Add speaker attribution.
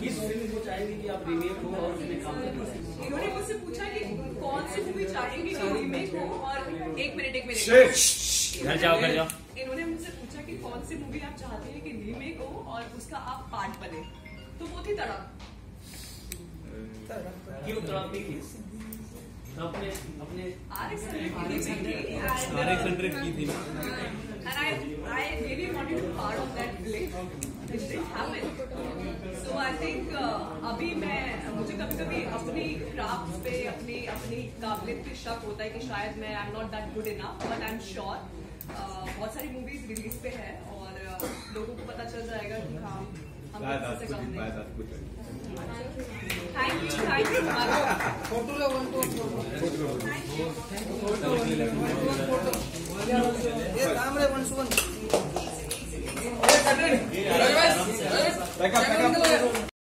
Speaker 1: किस फ़िल्म को चाहेंगे कि आप रीमेक हो और उसमें काम करें
Speaker 2: इन्होंने मुझसे पूछा कि कौन सी मूवी चाहेंगे कि रीमेक हो और एक मिनट एक मिनट
Speaker 3: घर जाओ घर जाओ।
Speaker 2: इन्होंने मुझसे पूछा कि कौन सी मूवी आप चाहते हैं कि रीमेक हो और उसका आप पार्ट बने। तो वो थी तड़प।
Speaker 1: क्यों तड़पी थी? अपने अपने
Speaker 2: RX 100 की थी and,
Speaker 3: RX 100 की थी। ना?
Speaker 2: and I I really wanted to part of that so I think uh, अभी मैं मुझे कभी कभी अपनी क्राफ्ट पे अपनी अपनी काबिलियत पे शक होता है कि शायद मैं I am not that good enough but I am sure बहुत सारी मूवीज़ रिलीज़ पे है और uh, लोगों को पता चल जाएगा कि हाँ हम किसी से कम थैंक यू थैंक यू
Speaker 4: फोटोला वन टू ये काम रे वन सुवन ये कटन